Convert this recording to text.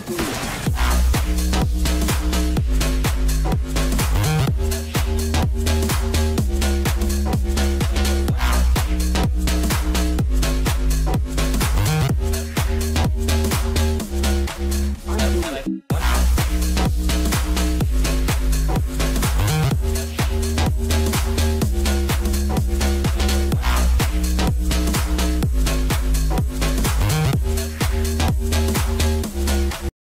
tranquilo.